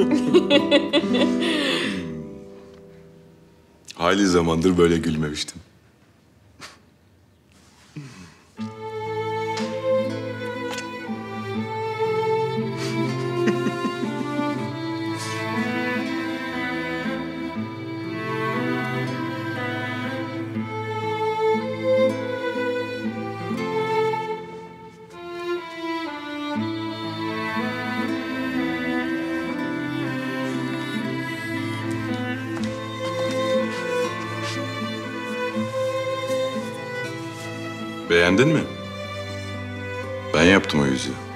Hayli zamandır böyle gülmemiştim. Beğendin mi? Ben yaptım o yüzüğü.